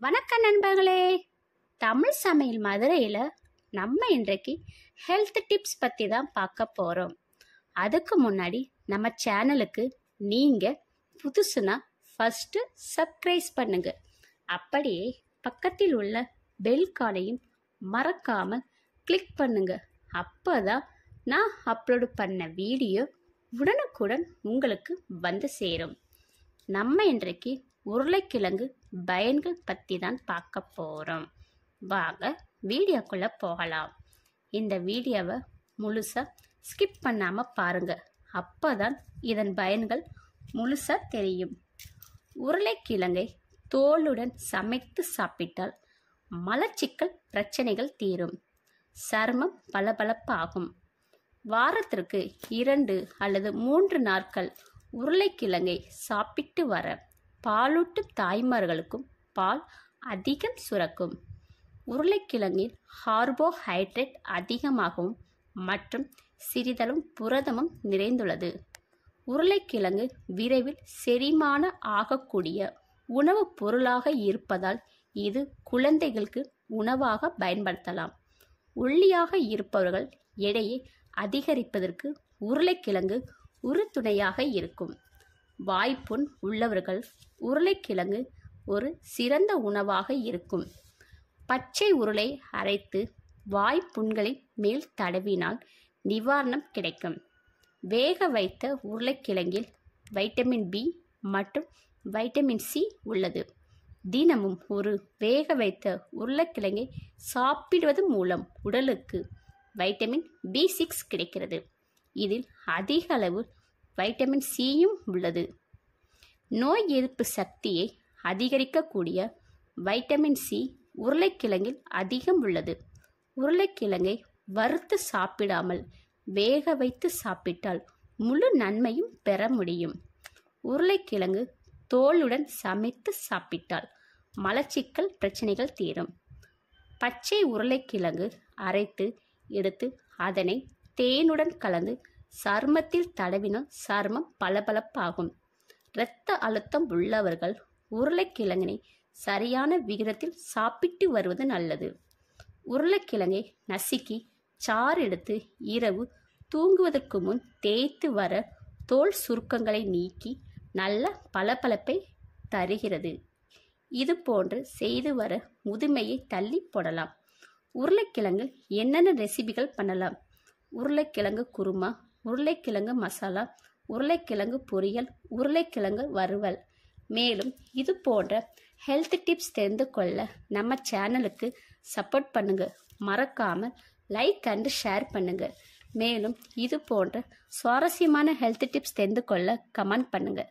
வணக்கம் நண்பர்களே. தமிழ் சமையல் மதுரையில் நம்ம இன்றைக்கு ஹெல்த் டிப்ஸ் பற்றி தான் பார்க்க போகிறோம் அதுக்கு முன்னாடி நம்ம சேனலுக்கு நீங்கள் புதுசுனா ஃபஸ்ட்டு சப்ஸ்கிரைஸ் பண்ணுங்க. அப்படியே பக்கத்தில் உள்ள பெல் காலையும் மறக்காமல் கிளிக் பண்ணுங்க. அப்போ தான் நான் அப்லோடு பண்ண வீடியோ உடனுக்குடன் உங்களுக்கு வந்து சேரும். நம்ம இன்றைக்கு உருளைக்கிழங்கு பயன்கள் பற்றி தான் பார்க்க போகிறோம் வாங்க வீடியோக்குள்ளே போகலாம். இந்த வீடியோவை முழுசாக ஸ்கிப் பண்ணாமல் பாருங்கள் அப்போ தான் இதன் பயன்கள் முழுசாக தெரியும். உருளைக்கிழங்கை தோலுடன் சமைத்து சாப்பிட்டால் மலச்சிக்கல் பிரச்சனைகள் தீரும். சர்மம் பளபளப்பாகும். வாரத்திற்கு இரண்டு அல்லது மூன்று நாட்கள் உருளைக்கிழங்கை சாப்பிட்டு வர பாலூட்டு தாய்மார்களுக்கும் பால் அதிகம் சுரக்கும். உருளைக்கிழங்கில் கார்போஹைட்ரேட் அதிகமாகவும் மற்றும் சிறிதளவும் புரதமும் நிறைந்துள்ளது. உருளைக்கிழங்கு விரைவில் செரிமான ஆகக்கூடிய உணவுப் பொருளாக இருப்பதால் இது குழந்தைகளுக்கு உணவாக பயன்படுத்தலாம். ஒல்லியாக இருப்பவர்கள் எடையை அதிகரிப்பதற்கு உருளைக்கிழங்கு உறுதுணையாக இருக்கும். வாய்ப்புண் உள்ளவர்கள் உருளைக்கிழங்கு ஒரு சிறந்த உணவாக இருக்கும். பச்சை உருளை அரைத்து வாய்ப்புண்களை மேல் தடவினால் நிவாரணம் கிடைக்கும். வேக வைத்த உருளைக்கிழங்கில் வைட்டமின் பி மற்றும் வைட்டமின் சி உள்ளது. தினமும் ஒரு வேக வைத்த உருளைக்கிழங்கை சாப்பிடுவது மூலம் உடலுக்கு வைட்டமின் பி சிக்ஸ் கிடைக்கிறது. இதில் அதிக அளவு வைட்டமின் சியும் உள்ளது. நோய் எதிர்ப்பு சக்தியை அதிகரிக்கக்கூடிய வைட்டமின் சி உருளைக்கிழங்கில் அதிகம் உள்ளது. உருளைக்கிழங்கை வறுத்து சாப்பிடாமல் வேக வைத்து சாப்பிட்டால் முழு நன்மையும் பெற முடியும். உருளைக்கிழங்கு தோலுடன் சமைத்து சாப்பிட்டால் மலச்சிக்கல் பிரச்சனைகள் தீரும். பச்சை உருளைக்கிழங்கு அரைத்து எடுத்து அதனை தேனுடன் கலந்து சருமத்தில் தடவினால் சர்மம் பளபளப்பாகும். இரத்த அழுத்தம் உள்ளவர்கள் உருளைக்கிழங்கினை சரியான விகிதத்தில் சாப்பிட்டு வருவது நல்லது. உருளைக்கிழங்கை நசுக்கி சாறு எடுத்து இரவு தூங்குவதற்கு முன் தேய்த்து வர தோல் சுருக்கங்களை நீக்கி நல்ல பளபளப்பை தருகிறது. இது போன்று செய்து வர முதுமையை தள்ளி போடலாம். உருளைக்கிழங்கு என்னென்ன ரெசிபிகள் பண்ணலாம்? உருளைக்கிழங்கு குருமா உருளைக்கிழங்கு மசாலா உருளைக்கிழங்கு பொரியல் உருளைக்கிழங்கு வறுவல். மேலும் இது போன்ற ஹெல்த் டிப்ஸ் தெரிந்து கொள்ள நம்ம சேனலுக்கு சப்போர்ட் பண்ணுங்க. மறக்காமல் லைக் அண்டு ஷேர் பண்ணுங்க. மேலும் இது போன்ற சுவாரஸ்யமான ஹெல்த் டிப்ஸ் தெரிந்து கொள்ள கமெண்ட் பண்ணுங்கள்